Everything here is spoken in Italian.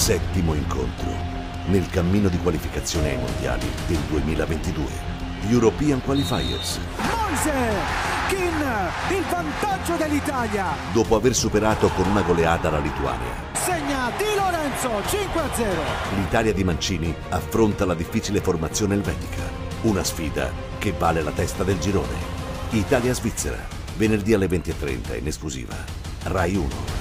Settimo incontro nel cammino di qualificazione ai mondiali del 2022. European Qualifiers. Moise, Kin, il vantaggio dell'Italia. Dopo aver superato con una goleata la Lituania, Segna Di Lorenzo 5-0. l'Italia di Mancini affronta la difficile formazione elvetica. Una sfida che vale la testa del girone. Italia-Svizzera, venerdì alle 20.30 in esclusiva. Rai 1.